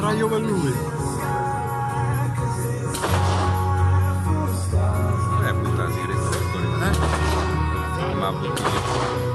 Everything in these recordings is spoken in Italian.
raglio per lui. Eh, butta la sigaretta fuori. Eh? Ma butti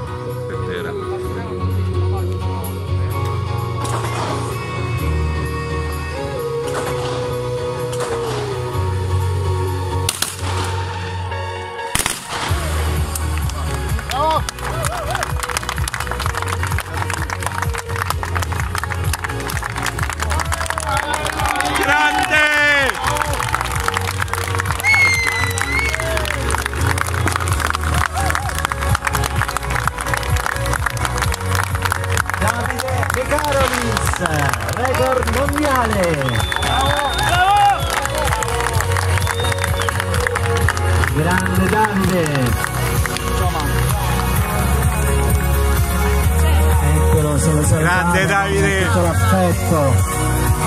De Carolis, record mondiale. Grande Davide. Eccolo, se lo salutiamo Grande con Davide. Tutto l'affetto.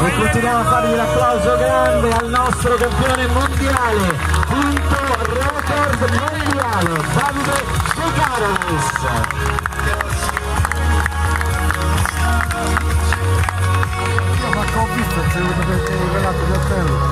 E continuiamo a fargli l'applauso grande al nostro campione mondiale, quinto record mondiale, Davide De Carolis. Show.